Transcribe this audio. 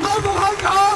老总喝酒